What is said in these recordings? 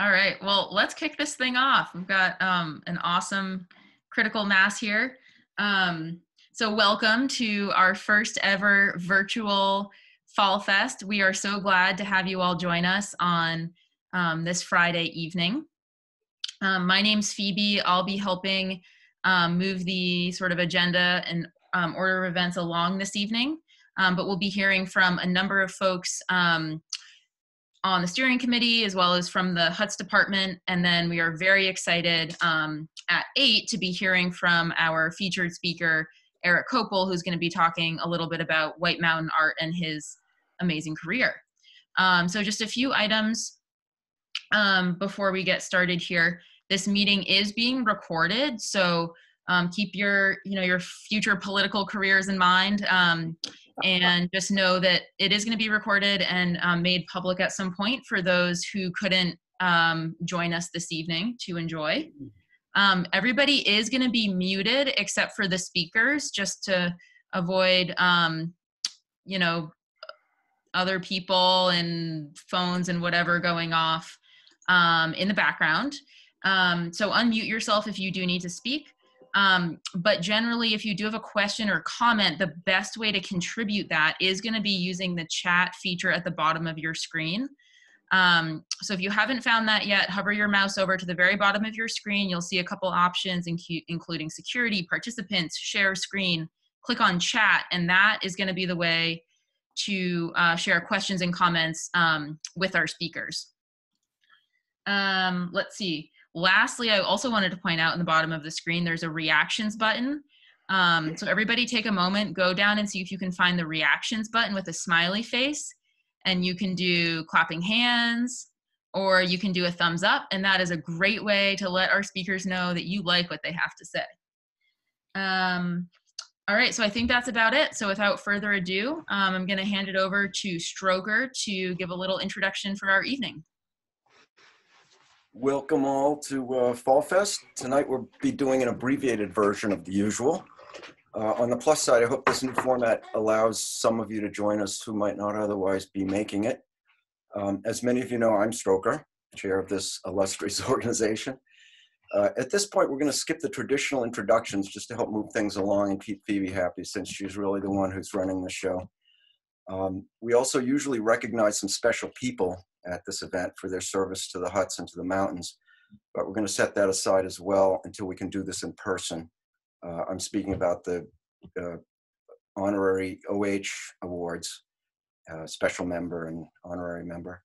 All right, well, let's kick this thing off. We've got um, an awesome critical mass here. Um, so, welcome to our first ever virtual Fall Fest. We are so glad to have you all join us on um, this Friday evening. Um, my name's Phoebe. I'll be helping um, move the sort of agenda and um, order of events along this evening. Um, but we'll be hearing from a number of folks um, on the steering committee as well as from the HUTS department. And then we are very excited um, at 8 to be hearing from our featured speaker, Eric Koeppel, who's going to be talking a little bit about White Mountain art and his amazing career. Um, so just a few items um, before we get started here. This meeting is being recorded, so um, keep your you know your future political careers in mind um, and just know that it is going to be recorded and um, made public at some point for those who couldn't um, join us this evening to enjoy. Um, everybody is going to be muted except for the speakers just to avoid um, you know other people and phones and whatever going off in the background. So unmute yourself if you do need to speak um, but generally, if you do have a question or comment, the best way to contribute that is going to be using the chat feature at the bottom of your screen. Um, so if you haven't found that yet, hover your mouse over to the very bottom of your screen. You'll see a couple options, including security, participants, share screen. Click on chat, and that is going to be the way to uh, share questions and comments um, with our speakers. Um, let's see. Lastly, I also wanted to point out in the bottom of the screen, there's a reactions button. Um, so everybody take a moment, go down and see if you can find the reactions button with a smiley face. And you can do clapping hands or you can do a thumbs up. And that is a great way to let our speakers know that you like what they have to say. Um, all right, so I think that's about it. So without further ado, um, I'm gonna hand it over to Stroker to give a little introduction for our evening. Welcome all to uh, Fall Fest. Tonight we'll be doing an abbreviated version of the usual. Uh, on the plus side, I hope this new format allows some of you to join us who might not otherwise be making it. Um, as many of you know, I'm Stroker, chair of this illustrious organization. Uh, at this point, we're going to skip the traditional introductions just to help move things along and keep Phoebe happy since she's really the one who's running the show. Um, we also usually recognize some special people at this event for their service to the huts and to the mountains. But we're going to set that aside as well until we can do this in person. Uh, I'm speaking about the uh, honorary OH awards, uh, special member and honorary member.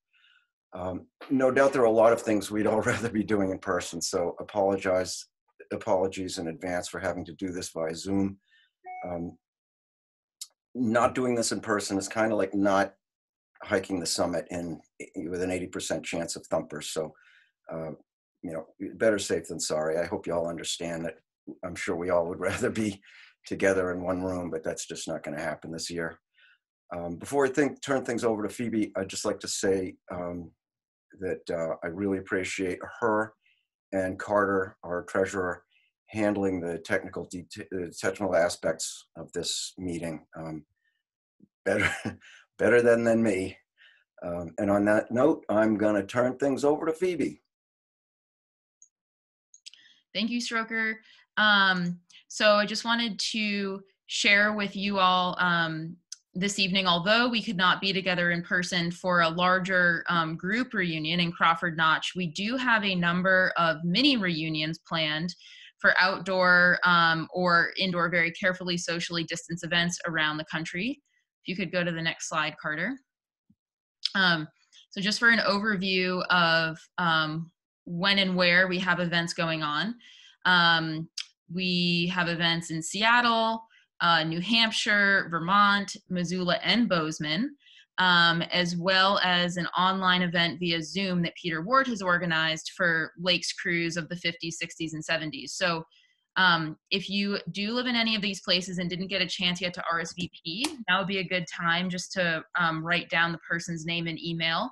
Um, no doubt there are a lot of things we'd all rather be doing in person, so apologize, apologies in advance for having to do this via Zoom. Um, not doing this in person is kind of like not hiking the summit in with an 80% chance of thumpers. So, uh, you know, better safe than sorry. I hope you all understand that. I'm sure we all would rather be together in one room, but that's just not going to happen this year. Um, before I think, turn things over to Phoebe, I'd just like to say um, that uh, I really appreciate her and Carter, our treasurer, handling the technical, technical aspects of this meeting. Um, better, better than than me. Um, and on that note, I'm going to turn things over to Phoebe. Thank you, Stroker. Um, so I just wanted to share with you all um, this evening, although we could not be together in person for a larger um, group reunion in Crawford Notch, we do have a number of mini reunions planned for outdoor um, or indoor, very carefully socially distanced events around the country. If you could go to the next slide, Carter. Um, so just for an overview of um, when and where we have events going on. Um, we have events in Seattle, uh, New Hampshire, Vermont, Missoula, and Bozeman, um, as well as an online event via Zoom that Peter Ward has organized for Lakes crews of the 50s, 60s, and 70s. So um, if you do live in any of these places and didn't get a chance yet to RSVP, now would be a good time just to um, write down the person's name and email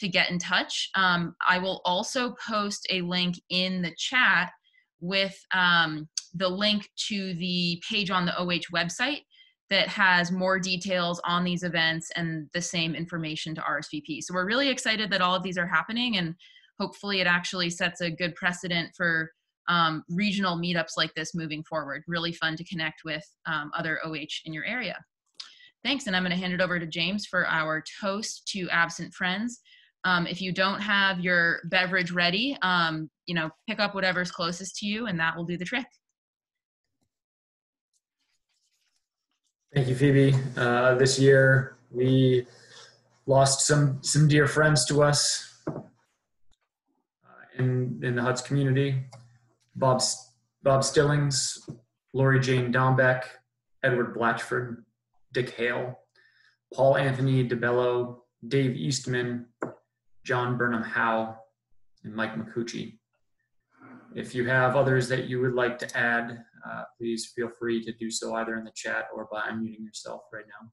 to get in touch. Um, I will also post a link in the chat with um, the link to the page on the OH website that has more details on these events and the same information to RSVP. So we're really excited that all of these are happening and hopefully it actually sets a good precedent for um, regional meetups like this moving forward. Really fun to connect with um, other OH in your area. Thanks, and I'm going to hand it over to James for our toast to absent friends. Um, if you don't have your beverage ready, um, you know, pick up whatever's closest to you, and that will do the trick. Thank you, Phoebe. Uh, this year we lost some some dear friends to us uh, in in the Huts community. Bob Bob Stillings, Lori Jane Dombeck, Edward Blatchford, Dick Hale, Paul Anthony DeBello, Dave Eastman, John Burnham Howe, and Mike McCucci. If you have others that you would like to add, uh, please feel free to do so either in the chat or by unmuting yourself right now.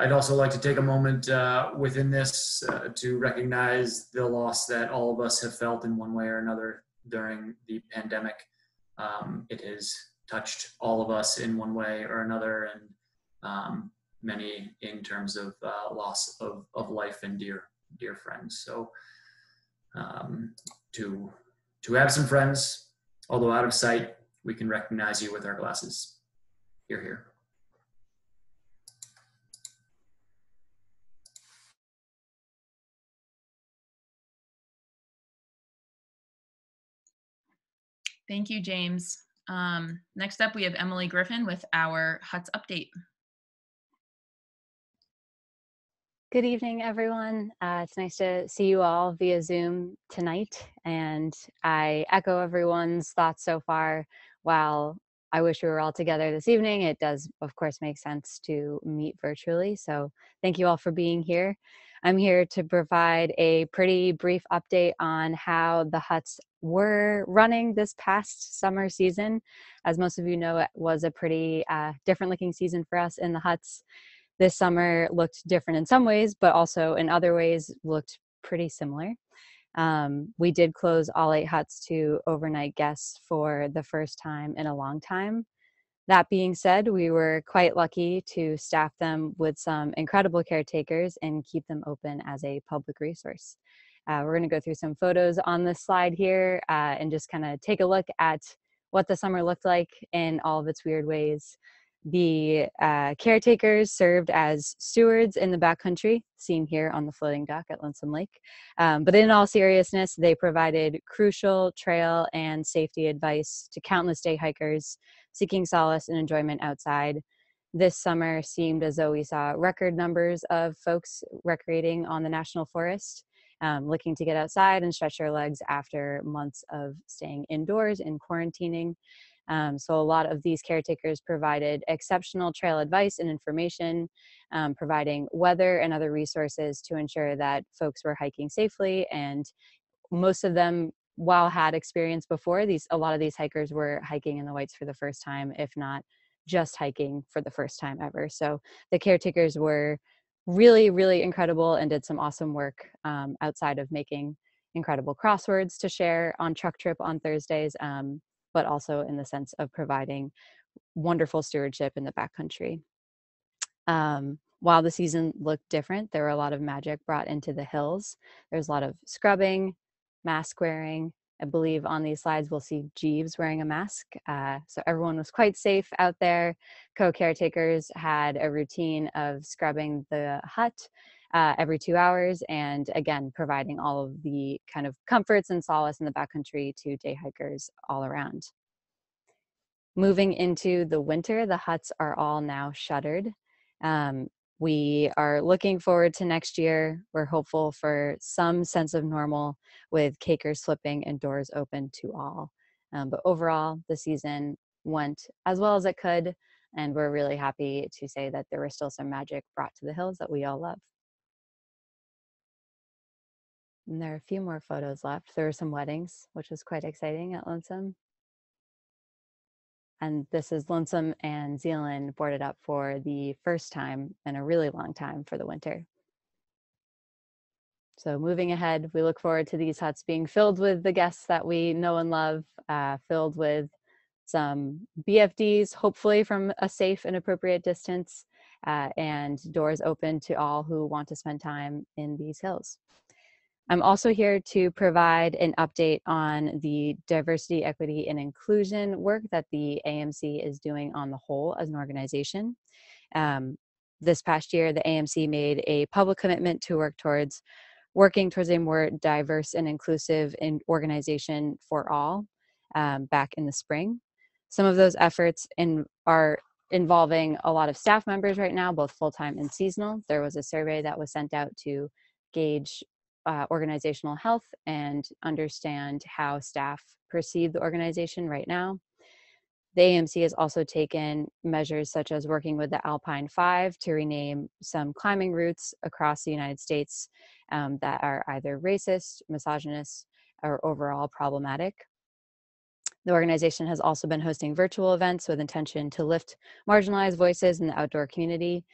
I'd also like to take a moment uh, within this uh, to recognize the loss that all of us have felt in one way or another during the pandemic. Um, it has touched all of us in one way or another, and um, many in terms of uh, loss of, of life and dear dear friends. So um, to to some friends, although out of sight, we can recognize you with our glasses. Here, here. Thank you, James. Um, next up, we have Emily Griffin with our HUTS update. Good evening, everyone. Uh, it's nice to see you all via Zoom tonight. And I echo everyone's thoughts so far. While I wish we were all together this evening, it does, of course, make sense to meet virtually. So thank you all for being here. I'm here to provide a pretty brief update on how the huts were running this past summer season. As most of you know, it was a pretty uh, different looking season for us in the huts this summer looked different in some ways, but also in other ways looked pretty similar. Um, we did close all eight huts to overnight guests for the first time in a long time. That being said, we were quite lucky to staff them with some incredible caretakers and keep them open as a public resource. Uh, we're going to go through some photos on this slide here uh, and just kind of take a look at what the summer looked like in all of its weird ways. The uh, caretakers served as stewards in the backcountry, seen here on the floating dock at Lonesome Lake. Um, but in all seriousness, they provided crucial trail and safety advice to countless day hikers seeking solace and enjoyment outside. This summer seemed as though we saw record numbers of folks recreating on the National Forest. Um, looking to get outside and stretch their legs after months of staying indoors and quarantining. Um, so a lot of these caretakers provided exceptional trail advice and information, um, providing weather and other resources to ensure that folks were hiking safely. And most of them, while had experience before, these a lot of these hikers were hiking in the whites for the first time, if not just hiking for the first time ever. So the caretakers were really, really incredible and did some awesome work um, outside of making incredible crosswords to share on truck trip on Thursdays. Um, but also in the sense of providing wonderful stewardship in the backcountry. Um, while the season looked different, there were a lot of magic brought into the hills. There's a lot of scrubbing, mask wearing. I believe on these slides we'll see Jeeves wearing a mask. Uh, so everyone was quite safe out there. Co-caretakers had a routine of scrubbing the hut uh, every two hours and again providing all of the kind of comforts and solace in the backcountry to day hikers all around. Moving into the winter the huts are all now shuttered. Um, we are looking forward to next year. We're hopeful for some sense of normal with cakers slipping and doors open to all. Um, but overall the season went as well as it could and we're really happy to say that there was still some magic brought to the hills that we all love and there are a few more photos left. There are some weddings, which was quite exciting at Lonesome. And this is Lonesome and Zealand boarded up for the first time in a really long time for the winter. So moving ahead, we look forward to these huts being filled with the guests that we know and love, uh, filled with some BFDs, hopefully from a safe and appropriate distance, uh, and doors open to all who want to spend time in these hills. I'm also here to provide an update on the diversity, equity, and inclusion work that the AMC is doing on the whole as an organization. Um, this past year, the AMC made a public commitment to work towards working towards a more diverse and inclusive in organization for all um, back in the spring. Some of those efforts in, are involving a lot of staff members right now, both full time and seasonal. There was a survey that was sent out to gauge uh, organizational health and understand how staff perceive the organization right now. The AMC has also taken measures such as working with the Alpine Five to rename some climbing routes across the United States um, that are either racist, misogynist, or overall problematic. The organization has also been hosting virtual events with intention to lift marginalized voices in the outdoor community.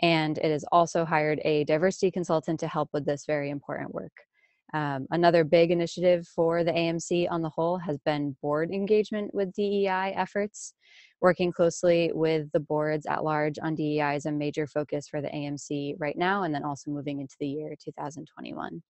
And it has also hired a diversity consultant to help with this very important work. Um, another big initiative for the AMC on the whole has been board engagement with DEI efforts. Working closely with the boards at large on DEI is a major focus for the AMC right now, and then also moving into the year 2021.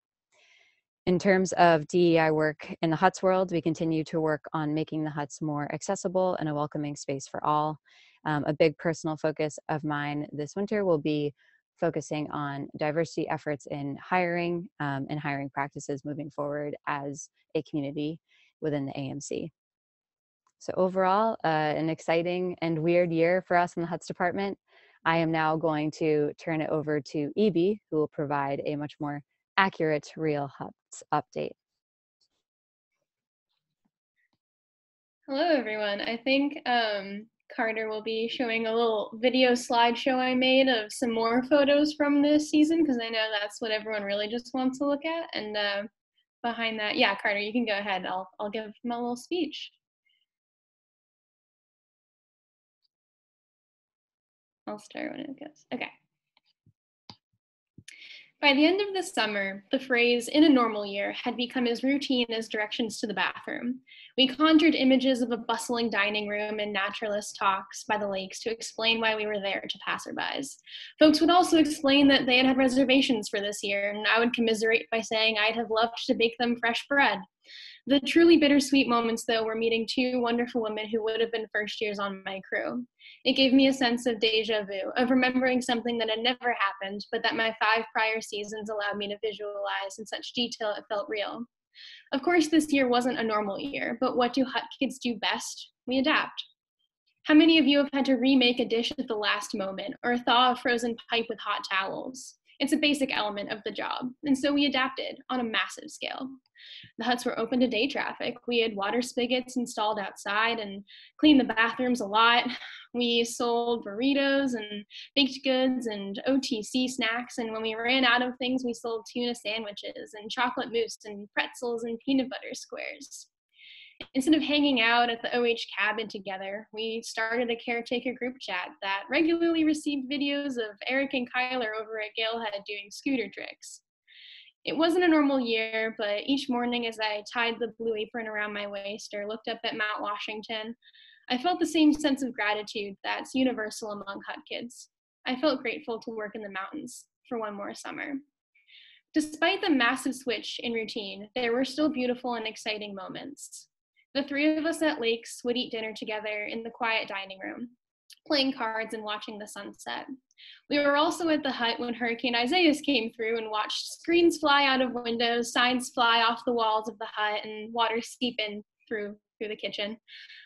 In terms of DEI work in the Huts world, we continue to work on making the Huts more accessible and a welcoming space for all. Um, a big personal focus of mine this winter will be focusing on diversity efforts in hiring um, and hiring practices moving forward as a community within the AMC. So overall, uh, an exciting and weird year for us in the Huts department. I am now going to turn it over to EB, who will provide a much more accurate real Huts update. Hello, everyone. I think um, Carter will be showing a little video slideshow I made of some more photos from this season because I know that's what everyone really just wants to look at. And uh, behind that, yeah, Carter, you can go ahead. I'll I'll give a little speech. I'll start when it goes. Okay. By the end of the summer, the phrase in a normal year had become as routine as directions to the bathroom. We conjured images of a bustling dining room and naturalist talks by the lakes to explain why we were there to passerbys. Folks would also explain that they had had reservations for this year, and I would commiserate by saying I'd have loved to bake them fresh bread. The truly bittersweet moments, though, were meeting two wonderful women who would have been first years on my crew. It gave me a sense of deja vu, of remembering something that had never happened, but that my five prior seasons allowed me to visualize in such detail it felt real. Of course, this year wasn't a normal year, but what do hut kids do best? We adapt. How many of you have had to remake a dish at the last moment or thaw a frozen pipe with hot towels? It's a basic element of the job, and so we adapted on a massive scale. The huts were open to day traffic. We had water spigots installed outside and cleaned the bathrooms a lot. We sold burritos and baked goods and OTC snacks. And when we ran out of things, we sold tuna sandwiches and chocolate mousse and pretzels and peanut butter squares. Instead of hanging out at the OH cabin together, we started a caretaker group chat that regularly received videos of Eric and Kyler over at Galehead doing scooter tricks. It wasn't a normal year, but each morning as I tied the blue apron around my waist or looked up at Mount Washington, I felt the same sense of gratitude that's universal among Hut kids. I felt grateful to work in the mountains for one more summer. Despite the massive switch in routine, there were still beautiful and exciting moments. The three of us at Lakes would eat dinner together in the quiet dining room, playing cards and watching the sunset. We were also at the hut when Hurricane Isaias came through and watched screens fly out of windows, signs fly off the walls of the hut, and water seep in through through the kitchen.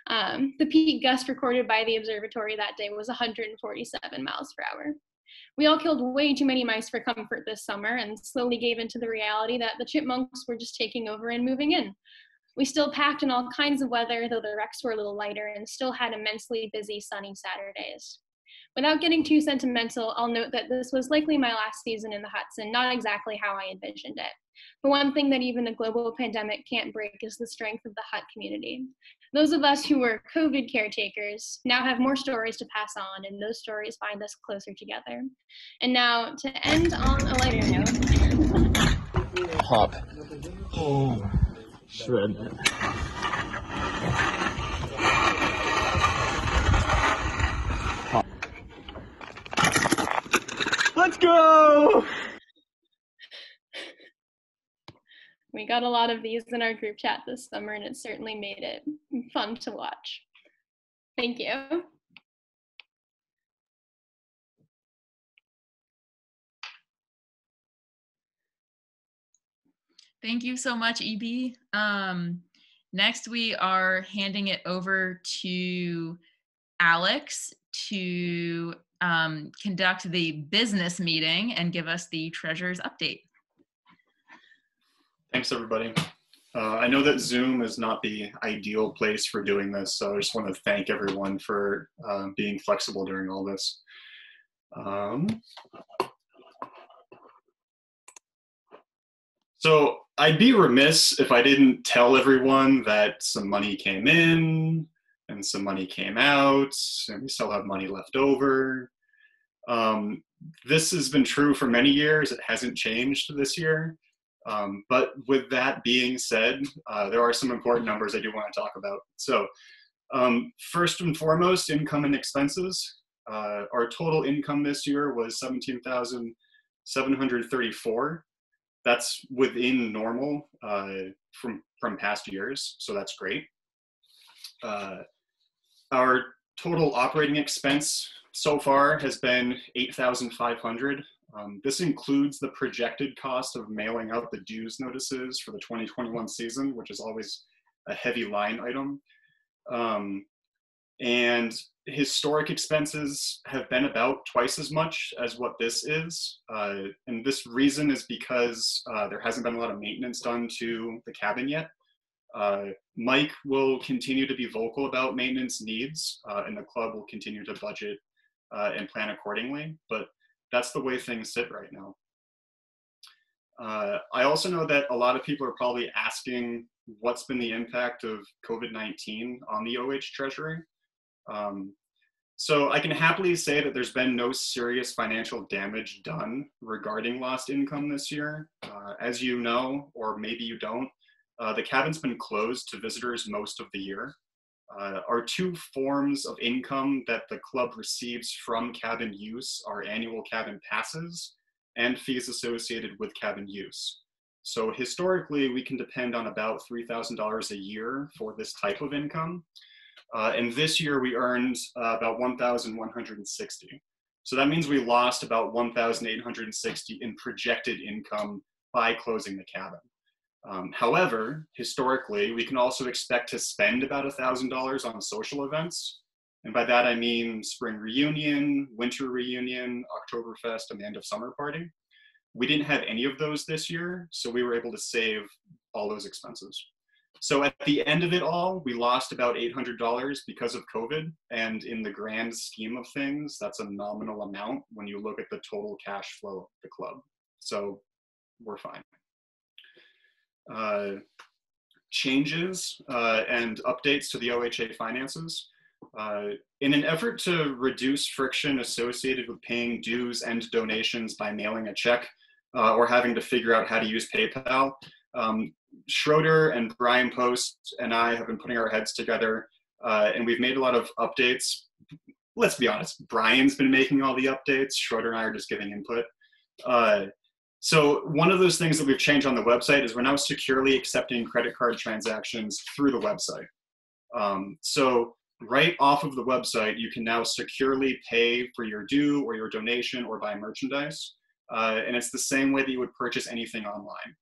Um, the peak gust recorded by the observatory that day was 147 miles per hour. We all killed way too many mice for comfort this summer and slowly gave into the reality that the chipmunks were just taking over and moving in. We still packed in all kinds of weather, though the wrecks were a little lighter, and still had immensely busy sunny Saturdays. Without getting too sentimental, I'll note that this was likely my last season in the huts and not exactly how I envisioned it. But one thing that even a global pandemic can't break is the strength of the hut community. Those of us who were COVID caretakers now have more stories to pass on, and those stories bind us closer together. And now, to end on a lighter note. Pop. Oh, shred Let's go! We got a lot of these in our group chat this summer, and it certainly made it fun to watch. Thank you. Thank you so much, EB. Um, next, we are handing it over to Alex to um, conduct the business meeting and give us the treasurer's update. Thanks, everybody. Uh, I know that Zoom is not the ideal place for doing this, so I just want to thank everyone for uh, being flexible during all this. Um, so I'd be remiss if I didn't tell everyone that some money came in and some money came out, and we still have money left over. Um, this has been true for many years. It hasn't changed this year. Um, but with that being said, uh, there are some important numbers I do want to talk about. So, um, first and foremost, income and expenses. Uh, our total income this year was 17,734. That's within normal uh, from from past years, so that's great. Uh, our total operating expense so far has been 8,500. Um, this includes the projected cost of mailing out the dues notices for the 2021 season, which is always a heavy line item. Um, and historic expenses have been about twice as much as what this is. Uh, and this reason is because uh, there hasn't been a lot of maintenance done to the cabin yet. Uh, Mike will continue to be vocal about maintenance needs, uh, and the club will continue to budget uh, and plan accordingly. But that's the way things sit right now. Uh, I also know that a lot of people are probably asking what's been the impact of COVID-19 on the OH Treasury. Um, so I can happily say that there's been no serious financial damage done regarding lost income this year. Uh, as you know, or maybe you don't, uh, the cabin's been closed to visitors most of the year. Uh, our two forms of income that the club receives from cabin use are annual cabin passes and fees associated with cabin use. So historically, we can depend on about $3,000 a year for this type of income. Uh, and this year we earned uh, about 1,160. So that means we lost about 1,860 in projected income by closing the cabin. Um, however, historically, we can also expect to spend about $1,000 on social events. And by that, I mean spring reunion, winter reunion, Oktoberfest, and the end of summer party. We didn't have any of those this year, so we were able to save all those expenses. So at the end of it all, we lost about $800 because of COVID. And in the grand scheme of things, that's a nominal amount when you look at the total cash flow of the club. So we're fine uh, changes uh, and updates to the OHA finances. Uh, in an effort to reduce friction associated with paying dues and donations by mailing a check uh, or having to figure out how to use PayPal, um, Schroeder and Brian Post and I have been putting our heads together uh, and we've made a lot of updates. Let's be honest, Brian's been making all the updates. Schroeder and I are just giving input. Uh, so one of those things that we've changed on the website is we're now securely accepting credit card transactions through the website. Um, so right off of the website, you can now securely pay for your due or your donation or buy merchandise. Uh, and it's the same way that you would purchase anything online.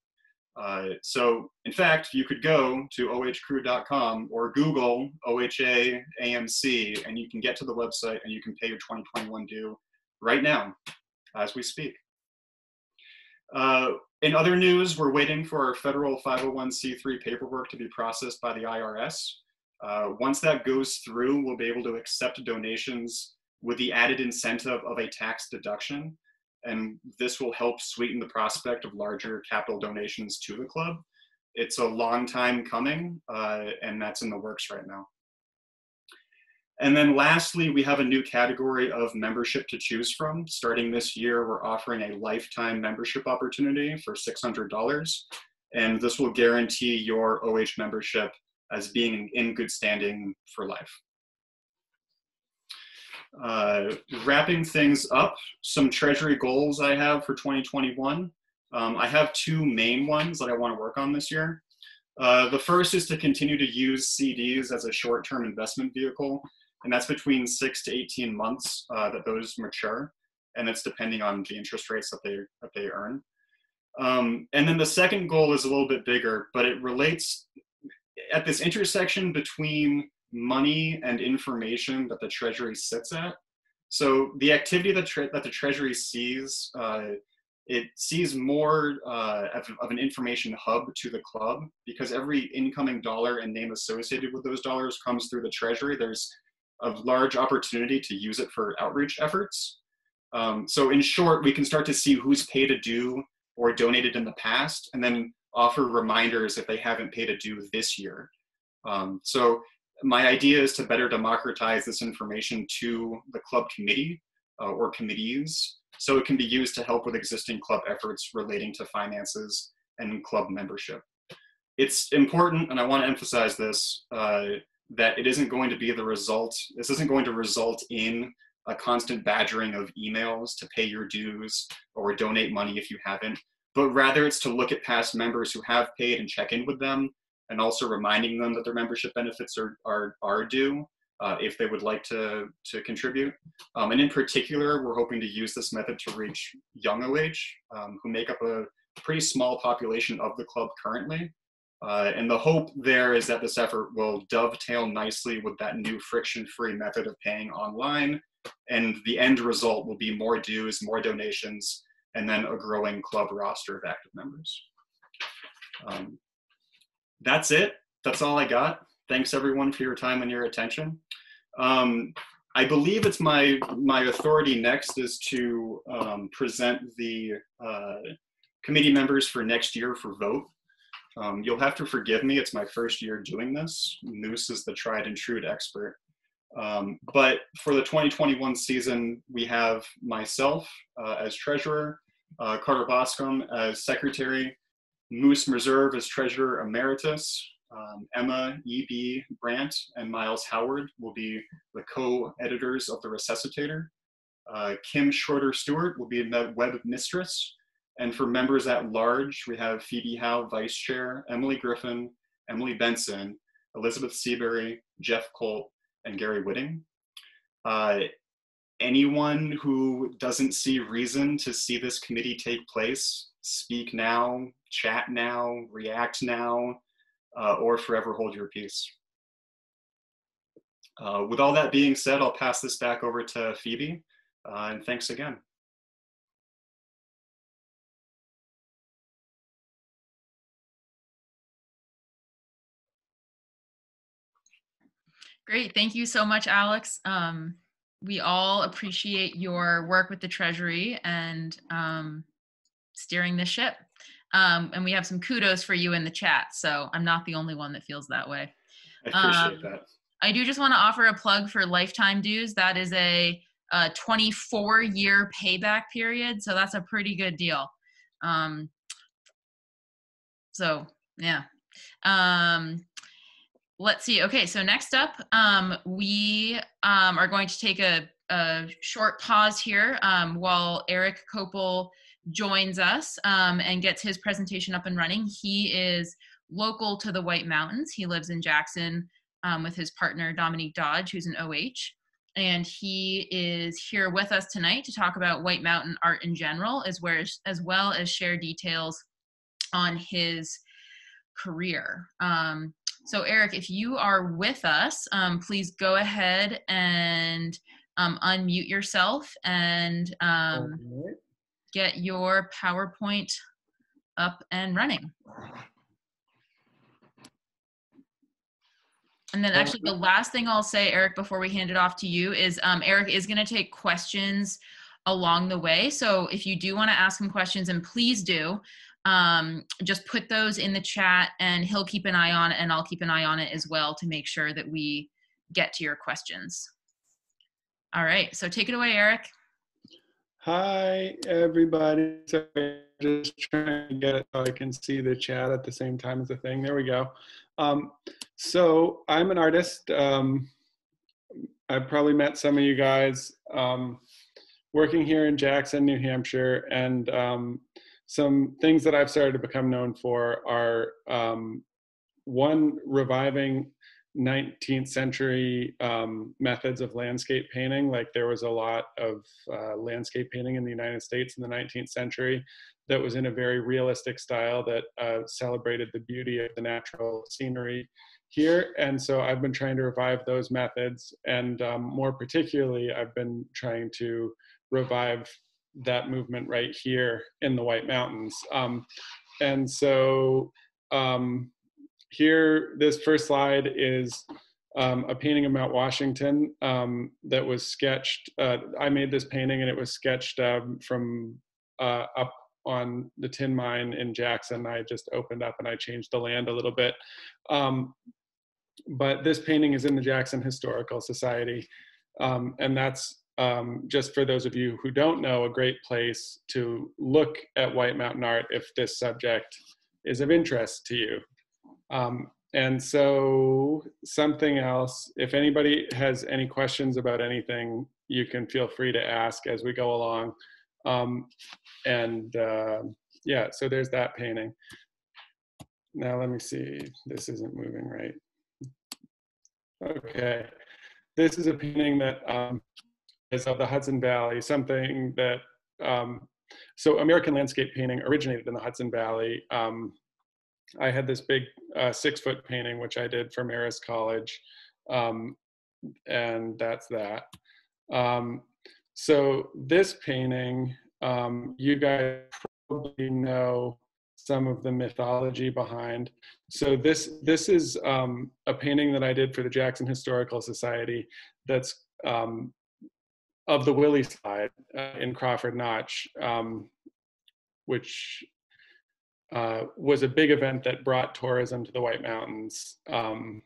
Uh, so in fact, you could go to ohcrew.com or Google OHA AMC and you can get to the website and you can pay your 2021 due right now as we speak. Uh, in other news, we're waiting for our federal 501c3 paperwork to be processed by the IRS. Uh, once that goes through, we'll be able to accept donations with the added incentive of a tax deduction. And this will help sweeten the prospect of larger capital donations to the club. It's a long time coming, uh, and that's in the works right now. And then lastly, we have a new category of membership to choose from. Starting this year, we're offering a lifetime membership opportunity for $600. And this will guarantee your OH membership as being in good standing for life. Uh, wrapping things up, some treasury goals I have for 2021. Um, I have two main ones that I want to work on this year. Uh, the first is to continue to use CDs as a short-term investment vehicle, and that's between six to 18 months uh, that those mature, and it's depending on the interest rates that they that they earn. Um, and then the second goal is a little bit bigger, but it relates at this intersection between money and information that the Treasury sits at. So the activity that, tre- that the Treasury sees, uh, it sees more uh, of, of, an information hub to the club because every incoming dollar and name associated with those dollars comes through the Treasury. There's a large opportunity to use it for outreach efforts. Um, so in short, we can start to see who's paid a due or donated in the past, and then offer reminders if they haven't paid a due this year. Um, so my idea is to better democratize this information to the club committee uh, or committees so it can be used to help with existing club efforts relating to finances and club membership. It's important, and I want to emphasize this, uh, that it isn't going to be the result, this isn't going to result in a constant badgering of emails to pay your dues or donate money if you haven't, but rather it's to look at past members who have paid and check in with them and also reminding them that their membership benefits are, are, are due uh, if they would like to, to contribute. Um, and in particular, we're hoping to use this method to reach young OH, um, who make up a pretty small population of the club currently. Uh, and the hope there is that this effort will dovetail nicely with that new friction-free method of paying online. And the end result will be more dues, more donations, and then a growing club roster of active members. Um, that's it. That's all I got. Thanks everyone for your time and your attention. Um, I believe it's my my authority next is to um, present the uh, committee members for next year for vote. Um, you'll have to forgive me. It's my first year doing this. Moose is the tried and true expert. Um, but for the 2021 season, we have myself uh, as treasurer, uh, Carter Boscom as secretary, Moose Reserve as treasurer emeritus. Um, Emma E.B. Brandt and Miles Howard will be the co-editors of The Resuscitator. Uh, Kim Schroeder Stewart will be the web mistress. And for members at large, we have Phoebe Howe, vice chair, Emily Griffin, Emily Benson, Elizabeth Seabury, Jeff Colt, and Gary Whitting. Uh, anyone who doesn't see reason to see this committee take place, speak now, chat now, react now, uh, or forever hold your peace. Uh, with all that being said, I'll pass this back over to Phoebe, uh, and thanks again. Great, thank you so much, Alex. Um, we all appreciate your work with the Treasury and um, steering the ship. Um, and we have some kudos for you in the chat. So I'm not the only one that feels that way. I appreciate um, that. I do just want to offer a plug for lifetime dues. That is a, a 24 year payback period. So that's a pretty good deal. Um, so yeah. Um, let's see. Okay, so next up, um, we um, are going to take a, a short pause here um, while Eric Koeppel joins us um, and gets his presentation up and running. He is local to the White Mountains. He lives in Jackson um, with his partner, Dominique Dodge, who's an OH. And he is here with us tonight to talk about White Mountain art in general, as well as, as, well as share details on his career. Um, so, Eric, if you are with us, um, please go ahead and um, unmute yourself and um, okay get your PowerPoint up and running. And then actually the last thing I'll say, Eric, before we hand it off to you is um, Eric is gonna take questions along the way. So if you do wanna ask him questions, and please do, um, just put those in the chat and he'll keep an eye on it and I'll keep an eye on it as well to make sure that we get to your questions. All right, so take it away, Eric. Hi, everybody. Sorry, just trying to get it so I can see the chat at the same time as the thing. There we go. Um, so I'm an artist. Um, I've probably met some of you guys um, working here in Jackson, New Hampshire, and um, some things that I've started to become known for are um, one, reviving 19th century um, methods of landscape painting. Like there was a lot of uh, landscape painting in the United States in the 19th century that was in a very realistic style that uh, celebrated the beauty of the natural scenery here. And so I've been trying to revive those methods. And um, more particularly, I've been trying to revive that movement right here in the White Mountains. Um, and so um, here, this first slide is um, a painting of Mount Washington um, that was sketched. Uh, I made this painting and it was sketched um, from uh, up on the tin mine in Jackson. I just opened up and I changed the land a little bit. Um, but this painting is in the Jackson Historical Society. Um, and that's um, just for those of you who don't know, a great place to look at White Mountain art if this subject is of interest to you. Um, and so something else, if anybody has any questions about anything, you can feel free to ask as we go along. Um, and uh, yeah, so there's that painting. Now let me see, this isn't moving right. Okay, this is a painting that um, is of the Hudson Valley, something that, um, so American landscape painting originated in the Hudson Valley. Um, I had this big uh, six foot painting, which I did for Marist College. Um, and that's that. Um, so this painting, um, you guys probably know some of the mythology behind. So this this is um, a painting that I did for the Jackson Historical Society. That's um, of the Willey slide uh, in Crawford Notch, um, which uh, was a big event that brought tourism to the White Mountains um,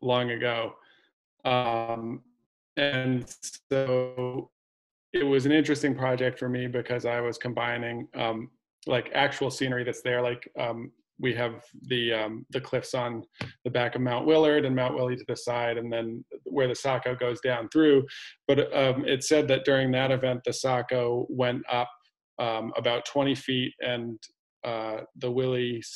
long ago. Um, and so it was an interesting project for me because I was combining um, like actual scenery that's there. Like um, we have the um, the cliffs on the back of Mount Willard and Mount Willey to the side, and then where the Saco goes down through. But um, it said that during that event, the Saco went up um, about 20 feet and uh, the Willeys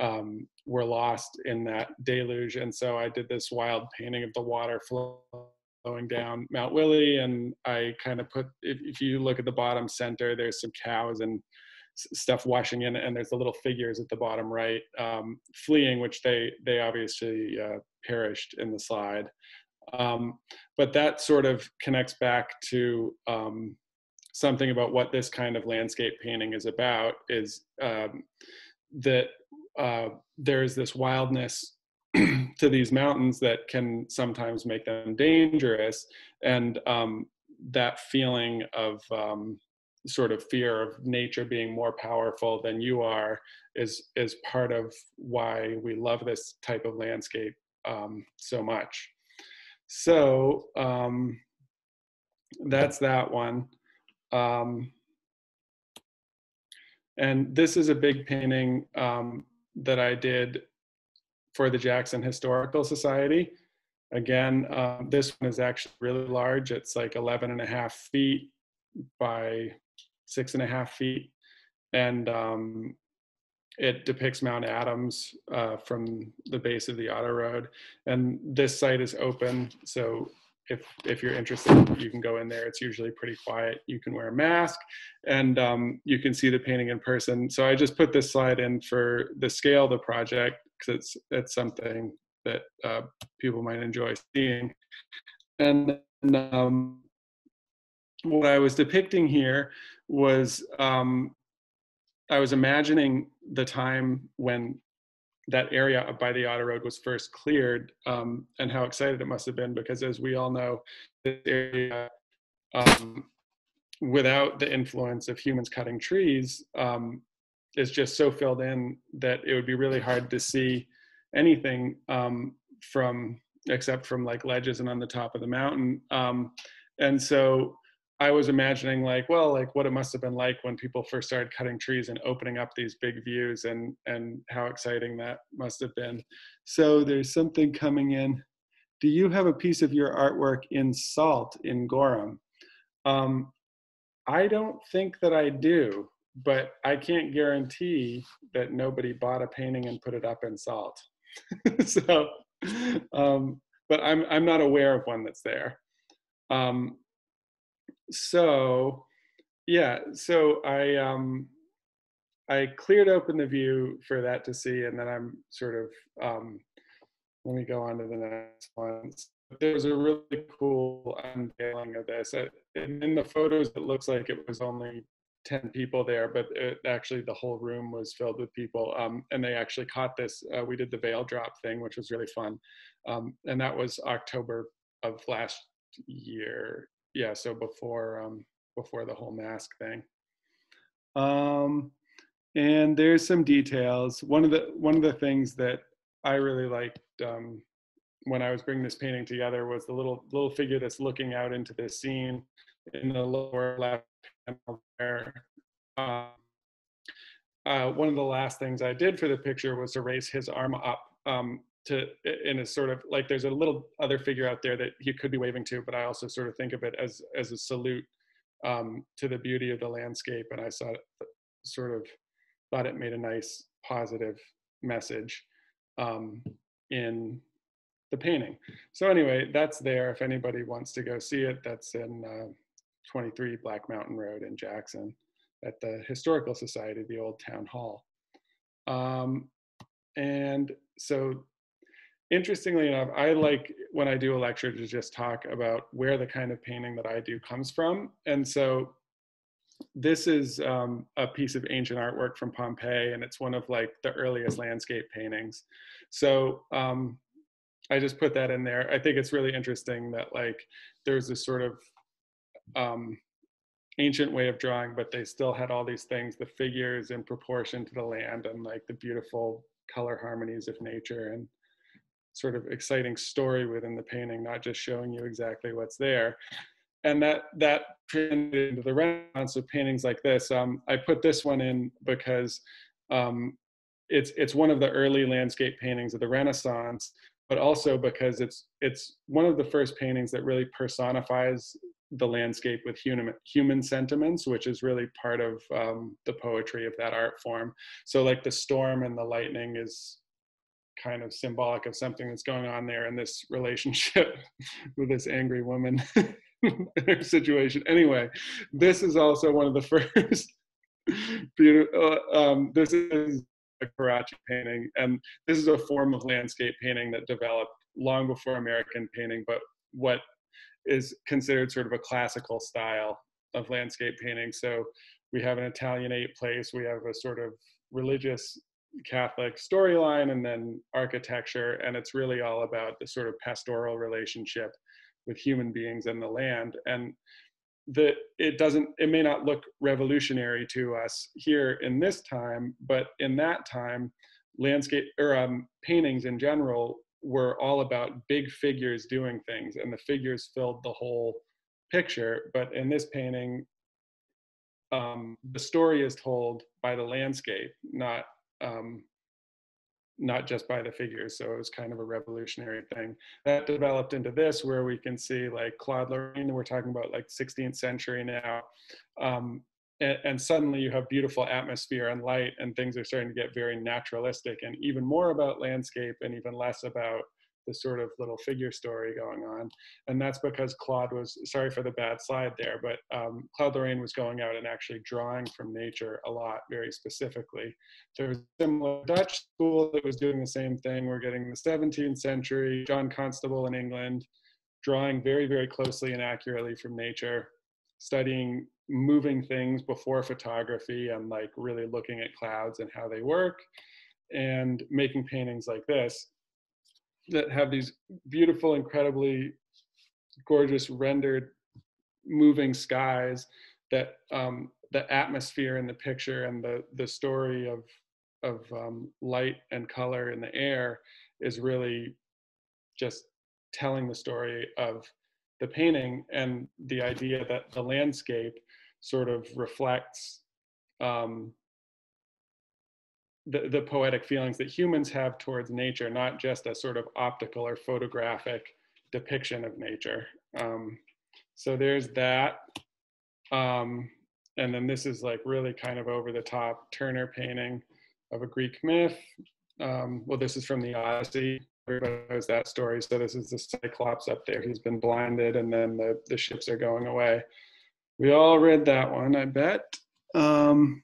um, were lost in that deluge. And so I did this wild painting of the water flowing down Mount Willey. And I kind of put, if, if you look at the bottom center, there's some cows and stuff washing in and there's the little figures at the bottom right um, fleeing which they they obviously uh, perished in the slide um, but that sort of connects back to um, something about what this kind of landscape painting is about is um, that uh, there is this wildness to these mountains that can sometimes make them dangerous. And um, that feeling of um, sort of fear of nature being more powerful than you are is is part of why we love this type of landscape um, so much. So um, that's that one um, and this is a big painting um, that I did for the Jackson Historical Society. Again, um, this one is actually really large. It's like 11 and a half feet by six and a half feet. And um, it depicts Mount Adams uh, from the base of the auto road. And this site is open, so if if you're interested, you can go in there. It's usually pretty quiet. You can wear a mask, and um, you can see the painting in person. So I just put this slide in for the scale of the project because it's it's something that uh, people might enjoy seeing. And um, what I was depicting here was um, I was imagining the time when that area by the auto road was first cleared um, and how excited it must have been because as we all know this area um, without the influence of humans cutting trees um, is just so filled in that it would be really hard to see anything um, from except from like ledges and on the top of the mountain. Um, and so I was imagining like, well, like what it must have been like when people first started cutting trees and opening up these big views and and how exciting that must have been. So there's something coming in do you have a piece of your artwork in salt in Gorham? Um, I don't think that I do, but I can't guarantee that nobody bought a painting and put it up in salt. so, um, but I'm I'm not aware of one that's there. Um, so, yeah, so I um, I cleared open the view for that to see, and then I'm sort of um, let me go on to the next one. There was a really cool unveiling of this. In the photos, it looks like it was only 10 people there, but it, actually the whole room was filled with people. Um, and they actually caught this. Uh, we did the veil drop thing, which was really fun. Um, and that was October of last year. Yeah, so before um, before the whole mask thing. Um, and there's some details. One of the one of the things that I really liked um, when I was bringing this painting together was the little little figure that's looking out into this scene in the lower left panel there. Um, uh, one of the last things I did for the picture was to raise his arm up um, to in a sort of like there's a little other figure out there that he could be waving to, but I also sort of think of it as as a salute um, to the beauty of the landscape, and I saw sort of thought it made a nice positive message um, in the painting. So anyway, that's there. If anybody wants to go see it, that's in uh, 23 Black Mountain Road in Jackson at the Historical Society, the old town hall. Um, and so interestingly enough, I like when I do a lecture to just talk about where the kind of painting that I do comes from. And so this is um, a piece of ancient artwork from Pompeii, and it's one of like the earliest landscape paintings. So um, I just put that in there. I think it's really interesting that like there's this sort of um, ancient way of drawing, but they still had all these things, the figures in proportion to the land and like the beautiful color harmonies of nature and sort of exciting story within the painting, not just showing you exactly what's there. And that that trended into the renaissance of paintings like this. Um, I put this one in because um, it's it's one of the early landscape paintings of the Renaissance, but also because it's it's one of the first paintings that really personifies the landscape with human human sentiments, which is really part of um, the poetry of that art form. So like the storm and the lightning is kind of symbolic of something that's going on there in this relationship with this angry woman situation. Anyway, this is also one of the first beautiful. Uh, um, this is a Carracci painting, and this is a form of landscape painting that developed long before American painting, but what is considered sort of a classical style of landscape painting. So we have an Italianate place, we have a sort of religious Catholic storyline, and then architecture, and it's really all about the sort of pastoral relationship with human beings and the land. And that it doesn't it may not look revolutionary to us here in this time but in that time landscape or um, paintings in general were all about big figures doing things and the figures filled the whole picture but in this painting um, the story is told by the landscape not um, not just by the figures. So it was kind of a revolutionary thing. That developed into this where we can see like Claude Lorrain, we're talking about like 16th century now. Um, and, and, suddenly you have beautiful atmosphere and light and things are starting to get very naturalistic and even more about landscape and even less about the sort of little figure story going on. And that's because Claude was, sorry for the bad slide there, but um, Claude Lorrain was going out and actually drawing from nature a lot, very specifically. There was a similar Dutch school that was doing the same thing. We're getting the 17th century, John Constable in England, drawing very, very closely and accurately from nature, studying moving things before photography and like really looking at clouds and how they work and making paintings like this that have these beautiful, incredibly gorgeous rendered moving skies that um, the atmosphere in the picture and the the story of of um, light and color in the air is really just telling the story of the painting and the idea that the landscape sort of reflects um, the, the poetic feelings that humans have towards nature, not just a sort of optical or photographic depiction of nature. Um, so there's that. Um, and then this is like really kind of over the top Turner painting of a Greek myth. Um, well, this is from the Odyssey. Everybody knows that story. So this is the Cyclops up there. He's been blinded, and then the, the ships are going away. We all read that one, I bet. Um,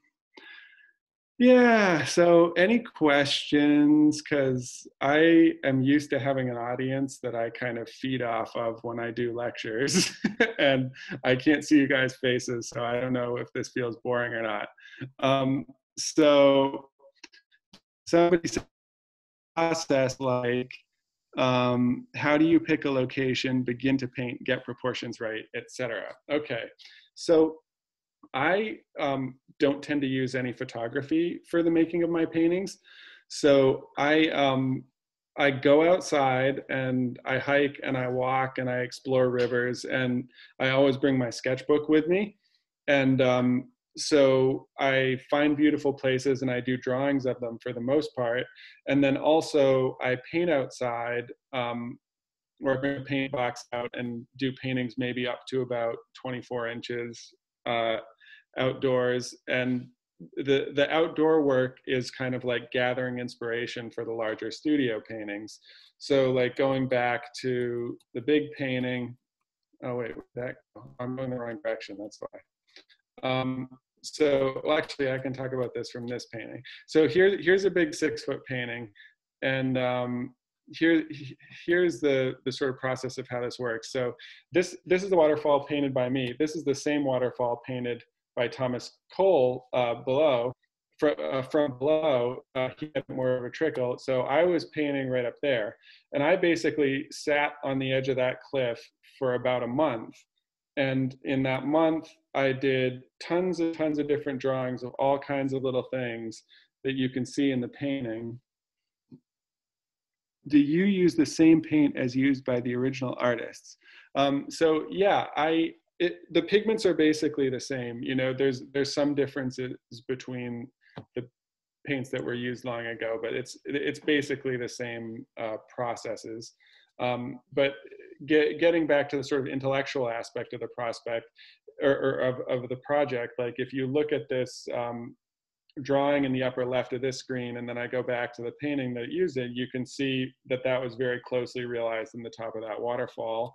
yeah, so any questions? Because I am used to having an audience that I kind of feed off of when I do lectures, and I can't see you guys' faces, so I don't know if this feels boring or not. Um, so somebody said process like um, how do you pick a location begin to paint get proportions right etc okay so i um, don't tend to use any photography for the making of my paintings so i um, i go outside and i hike and i walk and i explore rivers and i always bring my sketchbook with me and um, so I find beautiful places and I do drawings of them for the most part. And then also I paint outside um, or I bring a paint box out and do paintings maybe up to about 24 inches uh, outdoors. And the, the outdoor work is kind of like gathering inspiration for the larger studio paintings. So like going back to the big painting, oh wait, that, I'm going the wrong direction, that's why. Um, so well, actually, I can talk about this from this painting. So here, here's a big six foot painting. And um, here, here's the, the sort of process of how this works. So this, this is the waterfall painted by me. This is the same waterfall painted by Thomas Cole uh, below. From, uh, from below, uh, he had more of a trickle. So I was painting right up there. And I basically sat on the edge of that cliff for about a month and in that month, I did tons and tons of different drawings of all kinds of little things that you can see in the painting. Do you use the same paint as used by the original artists? Um, so yeah, I it, the pigments are basically the same. You know, there's there's some differences between the paints that were used long ago, but it's it's basically the same uh, processes. Um, but get, getting back to the sort of intellectual aspect of the prospect or, or of, of the project, like if you look at this um, drawing in the upper left of this screen, and then I go back to the painting that used it, you can see that that was very closely realized in the top of that waterfall.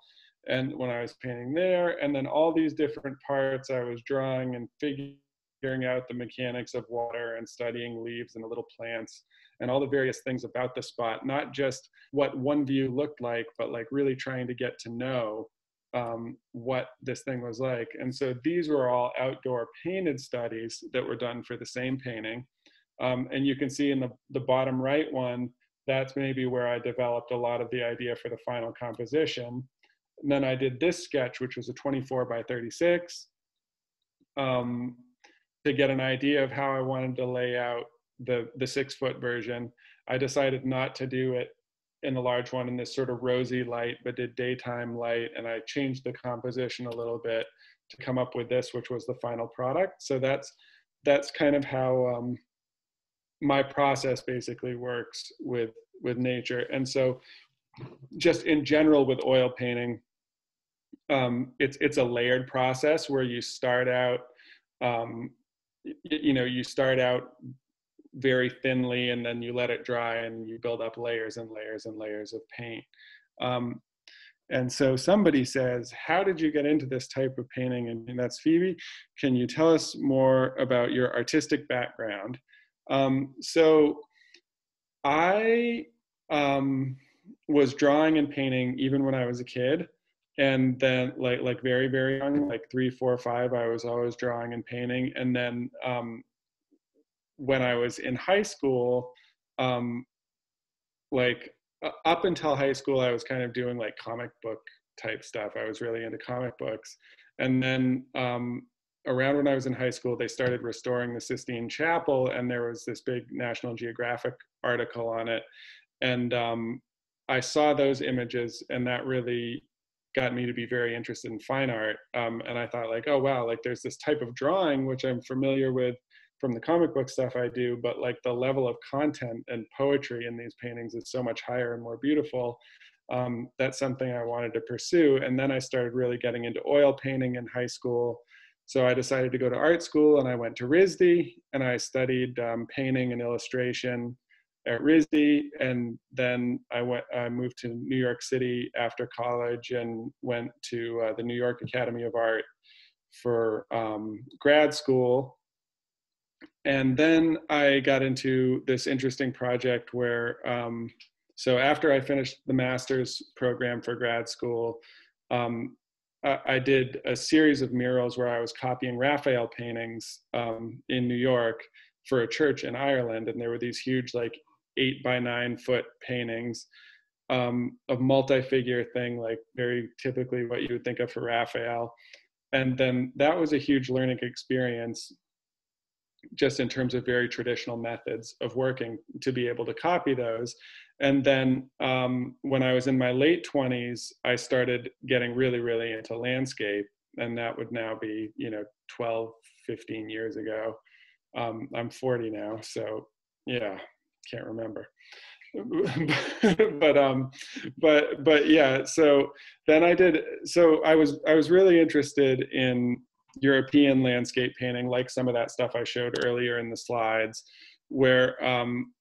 And when I was painting there, and then all these different parts I was drawing and figuring out the mechanics of water and studying leaves and the little plants and all the various things about the spot, not just what one view looked like, but like really trying to get to know um, what this thing was like. And so these were all outdoor painted studies that were done for the same painting. Um, and you can see in the, the bottom right one, that's maybe where I developed a lot of the idea for the final composition. And then I did this sketch, which was a 24 by 36, um, to get an idea of how I wanted to lay out the the six foot version. I decided not to do it in the large one in this sort of rosy light, but did daytime light, and I changed the composition a little bit to come up with this, which was the final product. So that's that's kind of how um, my process basically works with with nature. And so, just in general with oil painting, um, it's it's a layered process where you start out. Um, you know, you start out very thinly and then you let it dry and you build up layers and layers and layers of paint. Um, and so somebody says, How did you get into this type of painting? And that's Phoebe. Can you tell us more about your artistic background? Um, so I um, was drawing and painting even when I was a kid. And then, like, like very, very young, like three, four, five, I was always drawing and painting. And then um, when I was in high school, um, like up until high school, I was kind of doing like comic book type stuff. I was really into comic books. And then um, around when I was in high school, they started restoring the Sistine Chapel, and there was this big National Geographic article on it. And um, I saw those images, and that really got me to be very interested in fine art. Um, and I thought, like, oh wow, like there's this type of drawing which I'm familiar with from the comic book stuff I do, but like the level of content and poetry in these paintings is so much higher and more beautiful um, that's something I wanted to pursue. And then I started really getting into oil painting in high school. So I decided to go to art school and I went to RISD and I studied um, painting and illustration at RISD. And then I went, I moved to New York City after college and went to uh, the New York Academy of Art for um, grad school. And then I got into this interesting project where um, so after I finished the master's program for grad school, um, I, I, did a series of murals where I was copying Raphael paintings um, in New York for a church in Ireland, and there were these huge, like eight by nine foot paintings um, of multi-figure thing, like very typically what you would think of for Raphael. And then that was a huge learning experience just in terms of very traditional methods of working to be able to copy those. And then um, when i was in my late 20s i started getting really really into landscape and that would now be you know 12 15 years ago. Um, i'm 40 now so yeah can't remember but um but but yeah so then i did so i was i was really interested in european landscape painting like some of that stuff i showed earlier in the slides where um,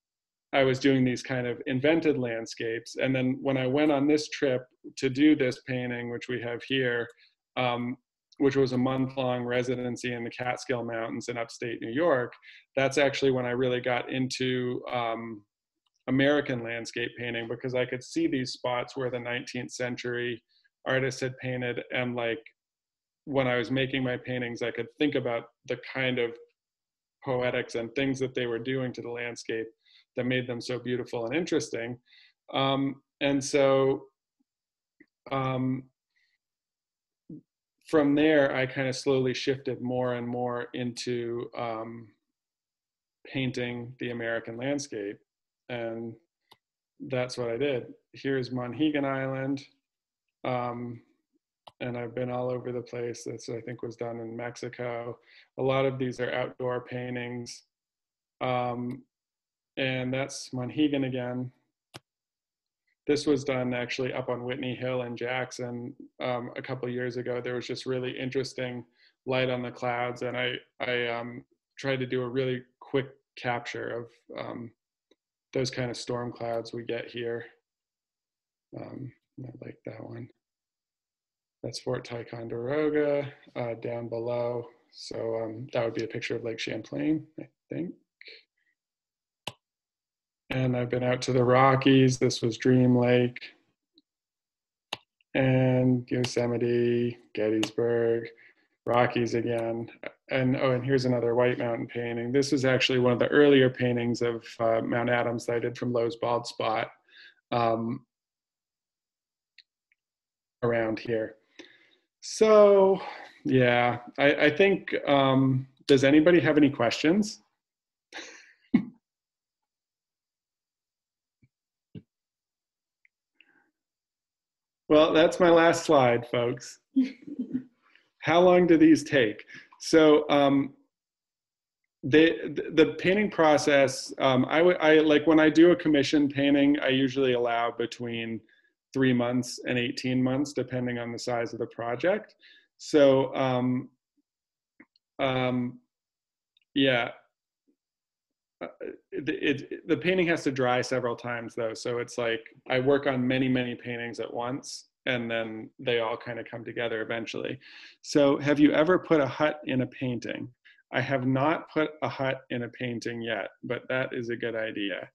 I was doing these kind of invented landscapes. And then when I went on this trip to do this painting, which we have here, um, which was a month long residency in the Catskill Mountains in upstate New York, that's actually when I really got into um, American landscape painting because I could see these spots where the 19th century artists had painted. And like when I was making my paintings, I could think about the kind of poetics and things that they were doing to the landscape that made them so beautiful and interesting. Um, and so um, from there, I kind of slowly shifted more and more into um, painting the American landscape. And that's what I did. Here's Monhegan Island. Um, and I've been all over the place. This I think was done in Mexico. A lot of these are outdoor paintings. Um, and that's Monhegan again. This was done actually up on Whitney Hill in Jackson um, a couple years ago. There was just really interesting light on the clouds, and I I um, tried to do a really quick capture of um, those kind of storm clouds we get here. Um, I like that one. That's Fort Ticonderoga uh, down below. So um, that would be a picture of Lake Champlain, I think and I've been out to the Rockies. This was Dream Lake and Yosemite, Gettysburg, Rockies again. And oh, and here's another White Mountain painting. This is actually one of the earlier paintings of uh, Mount Adams that I did from Lowe's Bald Spot um, around here. So yeah, I, I think, um, does anybody have any questions? Well, that's my last slide, folks. How long do these take? So um, the the painting process, um, I I like when I do a commission painting, I usually allow between three months and 18 months, depending on the size of the project. So um, um, yeah, uh, it, the painting has to dry several times though so it's like i work on many many paintings at once and then they all kind of come together eventually. So have you ever put a hut in a painting? I have not put a hut in a painting yet but that is a good idea.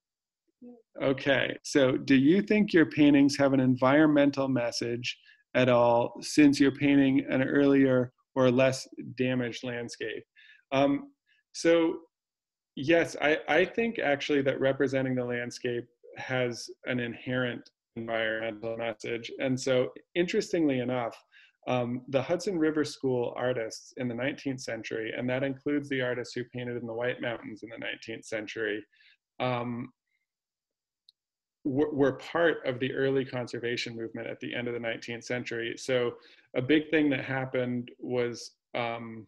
Okay so do you think your paintings have an environmental message at all since you're painting an earlier or less damaged landscape? Um, so Yes, I, I think actually that representing the landscape has an inherent environmental message. And so, interestingly enough, um, the Hudson River School artists in the 19th century, and that includes the artists who painted in the White Mountains in the 19th century, um, were, were part of the early conservation movement at the end of the 19th century. So, a big thing that happened was um,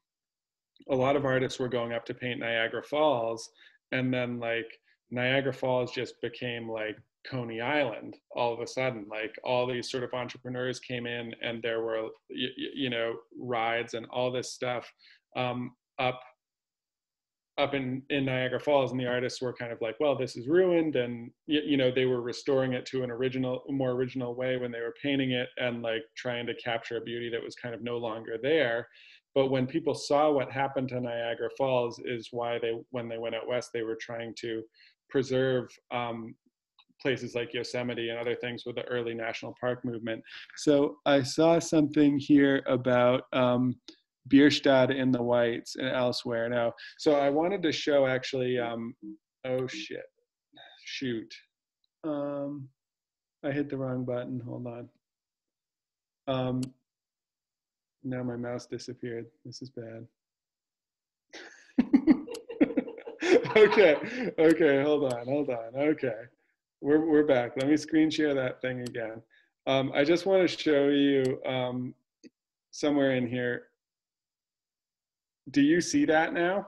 a lot of artists were going up to paint Niagara Falls, and then like Niagara Falls just became like Coney Island all of a sudden. Like all these sort of entrepreneurs came in, and there were you, you know rides and all this stuff um, up up in in Niagara Falls, and the artists were kind of like, well, this is ruined, and you, you know they were restoring it to an original, more original way when they were painting it, and like trying to capture a beauty that was kind of no longer there. But when people saw what happened to Niagara Falls, is why they when they went out west, they were trying to preserve um, places like Yosemite and other things with the early national park movement. So I saw something here about. Um, Bierstadt in the whites and elsewhere now. So I wanted to show actually, um, oh shit, shoot. Um, I hit the wrong button, hold on. Um, now my mouse disappeared. This is bad. okay, okay, hold on, hold on. Okay, we're, we're back. Let me screen share that thing again. Um, I just want to show you um, somewhere in here. Do you see that now?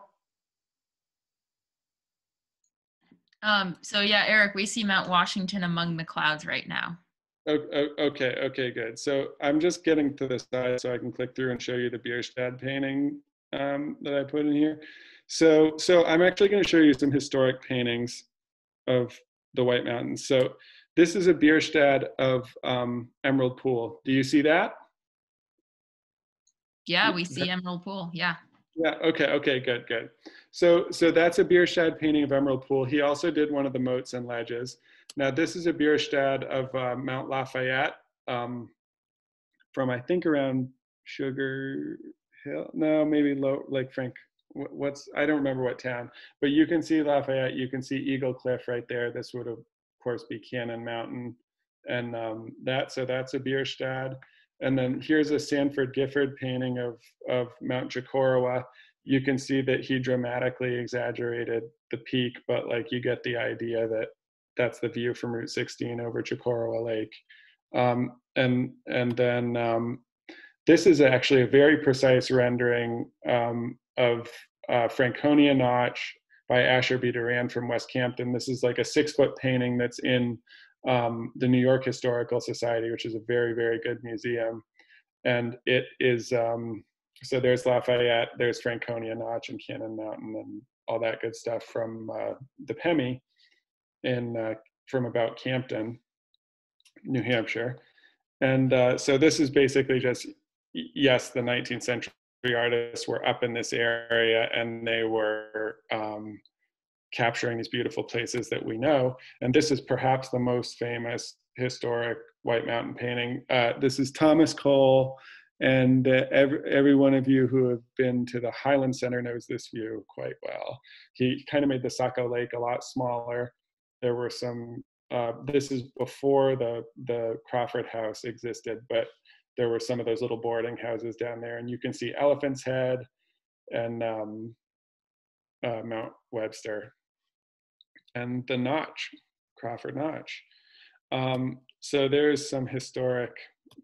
Um, so yeah, Eric, we see Mount Washington among the clouds right now. Okay, okay, good. So I'm just getting to the side so I can click through and show you the Bierstadt painting um, that I put in here. So, so I'm actually going to show you some historic paintings of the White Mountains. So this is a Bierstadt of um, Emerald Pool. Do you see that? Yeah, we see Emerald Pool. Yeah. Yeah. Okay. Okay. Good. Good. So, so that's a Bierstadt painting of Emerald Pool. He also did one of the moats and ledges. Now, this is a Bierstadt of uh, Mount Lafayette um, from I think around Sugar Hill. No, maybe low Lake Frank. What's I don't remember what town, but you can see Lafayette. You can see Eagle Cliff right there. This would of course be Cannon Mountain, and um, that so that's a Bierstadt. And then here's a Sanford Gifford painting of, of Mount Chocorua. You can see that he dramatically exaggerated the peak, but like you get the idea that that's the view from Route 16 over Chocorua Lake. Um, and, and then um, this is actually a very precise rendering um, of uh, Franconia Notch by Asher B. Durand from West Campton. This is like a six foot painting that's in um, the New York Historical Society, which is a very, very good museum. And it is, um, so there's Lafayette, there's Franconia Notch and Cannon Mountain and all that good stuff from uh, the Pemi in, uh, from about Campton, New Hampshire. And uh, so this is basically just, yes, the 19th century artists were up in this area and they were um, capturing these beautiful places that we know. And this is perhaps the most famous historic White Mountain painting. Uh, this is Thomas Cole, and uh, every, every one of you who have been to the Highland Center knows this view quite well. He kind of made the Saco Lake a lot smaller. There were some. Uh, this is before the the Crawford House existed, but there were some of those little boarding houses down there, and you can see Elephant's Head and um, uh, Mount Webster and the Notch, Crawford Notch. Um, so there's some historic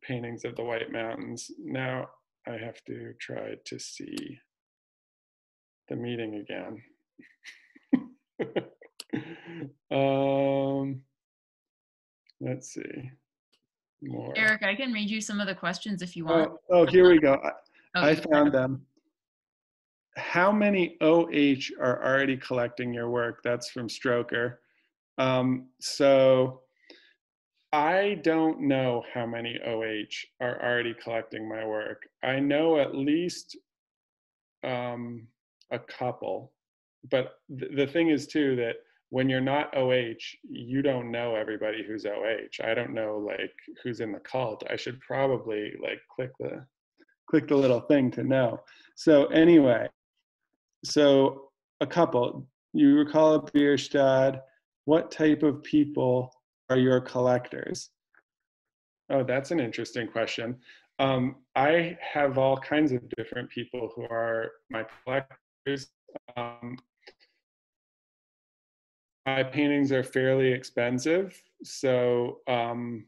paintings of the White Mountains. Now I have to try to see the meeting again. um, let's see. More. Eric, I can read you some of the questions if you want. Oh, oh, here we go. I- Oh, I found them. How many OH are already collecting your work? That's from Stroker. Um, so I don't know how many OH are already collecting my work. I know at least um, a couple, but th- the thing is too that when you're not OH, you don't know everybody who's OH. I don't know like who's in the cult. I should probably like click the click the little thing to know. So anyway, so a couple. You recall a Bierstadt. What type of people are your collectors? Oh, that's an interesting question. Um, I have all kinds of different people who are my collectors. Um, my paintings are fairly expensive, so um,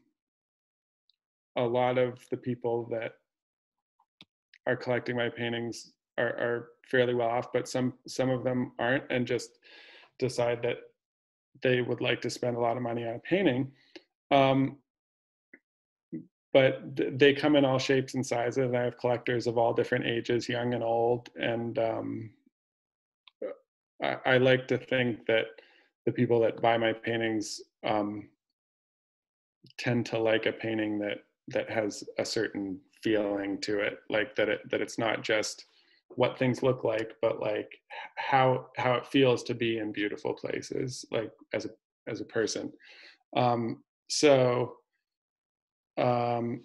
a lot of the people that are collecting my paintings are, are fairly well off, but some some of them aren't, and just decide that they would like to spend a lot of money on a painting. Um, but th- they come in all shapes and sizes. And I have collectors of all different ages, young and old. And um, I, I, like to think that the people that buy my paintings um, tend to like a painting that that has a certain feeling to it, like that it that it's not just what things look like, but like how how it feels to be in beautiful places, like as a as a person. Um, so um,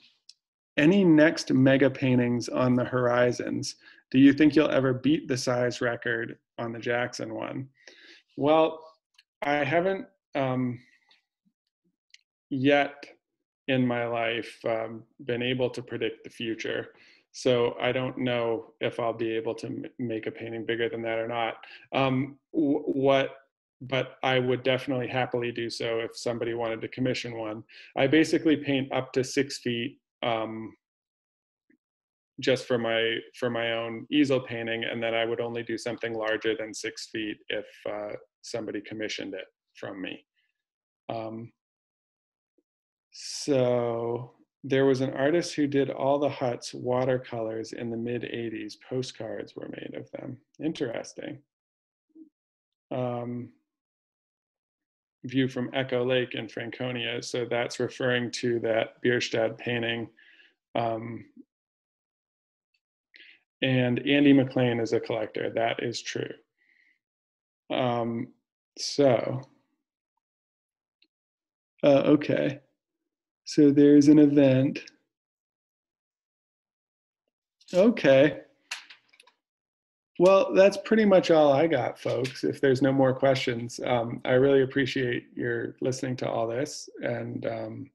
any next mega paintings on the horizons? Do you think you'll ever beat the size record on the Jackson one? Well, I haven't um, yet in my life um, been able to predict the future. So I don't know if I'll be able to m- make a painting bigger than that or not. Um, w- what but I would definitely happily do so if somebody wanted to commission one. I basically paint up to six feet um, just for my for my own easel painting, and then I would only do something larger than six feet if uh, somebody commissioned it from me. Um, so there was an artist who did all the huts watercolors in the mid 80s. Postcards were made of them. Interesting. Um, view from Echo Lake in Franconia. So that's referring to that Bierstadt painting. Um, and Andy McLean is a collector. That is true. Um, so, uh, okay. So there's an event. Okay. Well, that's pretty much all I got, folks. If there's no more questions, um, I really appreciate your listening to all this and um,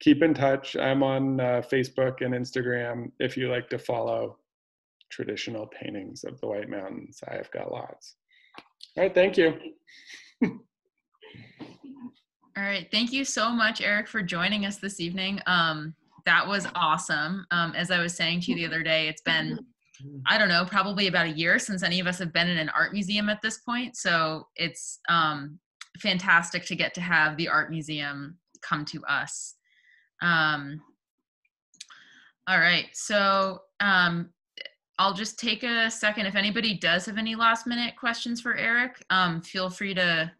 keep in touch. I'm on uh, Facebook and Instagram if you like to follow traditional paintings of the White Mountains. I have got lots. All right, thank you. all right, thank you so much, Eric, for joining us this evening. Um, that was awesome. Um, as I was saying to you the other day, it's been I don't know, probably about a year since any of us have been in an art museum at this point. So it's um, fantastic to get to have the art museum come to us. Um, all right, so um, I'll just take a second. If anybody does have any last minute questions for Eric, um, feel free to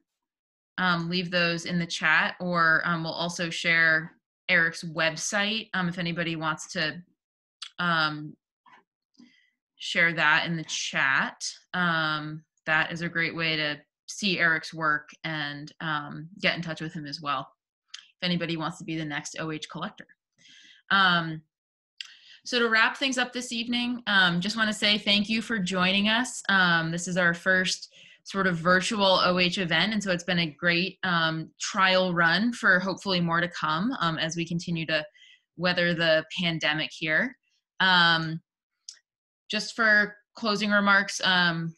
um, leave those in the chat, or um, we'll also share Eric's website um, if anybody wants to um, share that in the chat. Um, that is a great way to see Eric's work and get in touch with him as well if anybody wants to be the next OH collector. Um, so to wrap things up this evening, um, just want to say thank you for joining us. Um, this is our first sort of virtual OH event, and so it's been a great um, trial run for hopefully more to come um, as we continue to weather the pandemic here. Um, just for closing remarks, um,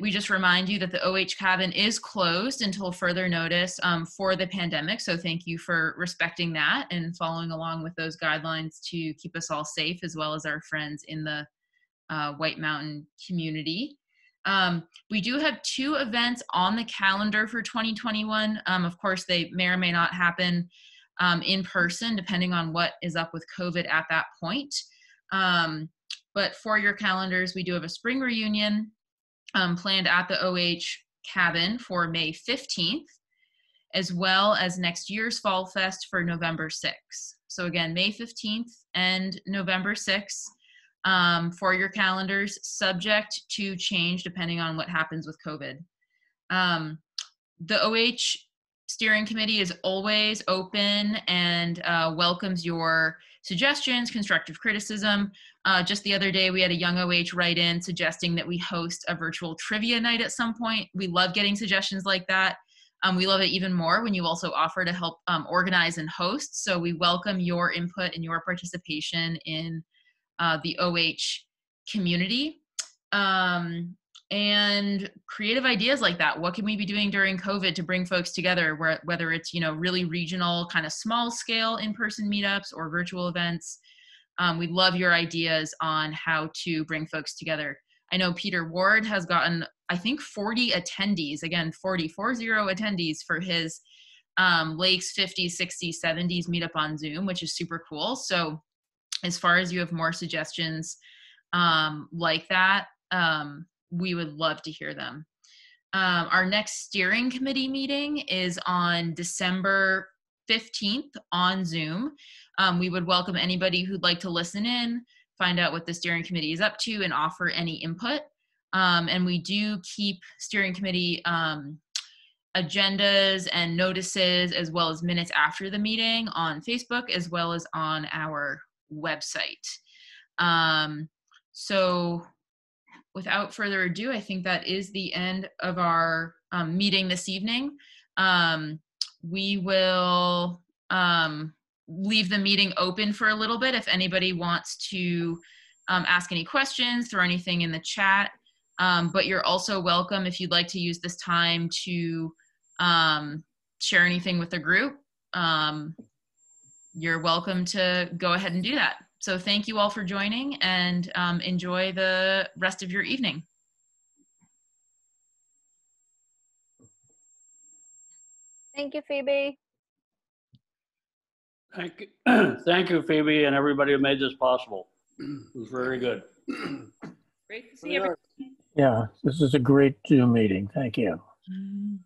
we just remind you that the OH cabin is closed until further notice um, for the pandemic. So thank you for respecting that and following along with those guidelines to keep us all safe as well as our friends in the uh, White Mountain community. Um, we do have two events on the calendar for 2021. Um, of course, they may or may not happen um, in person depending on what is up with COVID at that point. Um, but for your calendars, we do have a spring reunion um, planned at the OH cabin for May 15th, as well as next year's Fall Fest for November 6th. So again, May 15th and November 6th um, for your calendars, subject to change depending on what happens with COVID. Um, the OH steering committee is always open and uh, welcomes your suggestions, constructive criticism. Uh, just the other day, we had a young OH write in suggesting that we host a virtual trivia night at some point. We love getting suggestions like that. Um, we love it even more when you also offer to help um, organize and host. So we welcome your input and your participation in uh, the OH community. Um, and creative ideas like that. What can we be doing during covid to bring folks together whether it's you know really regional kind of small scale in-person meetups or virtual events? Um, we love your ideas on how to bring folks together. I know Peter Ward has gotten, I think, 40 attendees, again, 40, 40 attendees for his um, Lakes 50s, 60s, 70s meetup on Zoom, which is super cool. So, as far as you have more suggestions um, like that, um, we would love to hear them. Um, our next steering committee meeting is on December 15th on Zoom. Um, we would welcome anybody who'd like to listen in, find out what the steering committee is up to, and offer any input. Um, and we do keep steering committee um, agendas and notices as well as minutes after the meeting on Facebook as well as on our website. Um, so without further ado, I think that is the end of our um, meeting this evening. Um, we will um, leave the meeting open for a little bit if anybody wants to um, ask any questions, throw anything in the chat. Um, but you're also welcome if you'd like to use this time to um, share anything with the group. You're welcome to go ahead and do that. So thank you all for joining and um, enjoy the rest of your evening. Thank you, Phoebe. Thank you, thank you, Phoebe, and everybody who made this possible. It was very good. Great to see everyone. Yeah, this is a great Zoom meeting. Thank you. Mm.